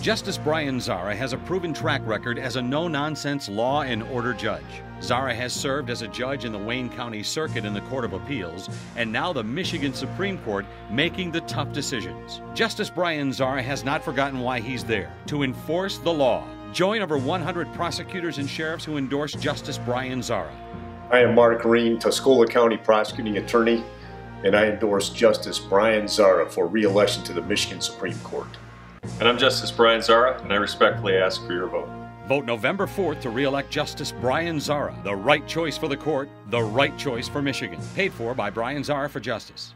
Justice Brian Zahra has a proven track record as a no nonsense law and order judge. Zahra has served as a judge in the Wayne County Circuit in the Court of Appeals and now the Michigan Supreme Court, making the tough decisions. Justice Brian Zahra has not forgotten why he's there to enforce the law. Join over 100 prosecutors and sheriffs who endorse Justice Brian Zahra. I am Mark Reene, Tuscola County Prosecuting Attorney, and I endorse Justice Brian Zahra for re election to the Michigan Supreme Court. And I'm Justice Brian Zahra, and I respectfully ask for your vote. Vote November 4th to re-elect Justice Brian Zahra, the right choice for the court, the right choice for Michigan. Paid for by Brian Zahra for Justice.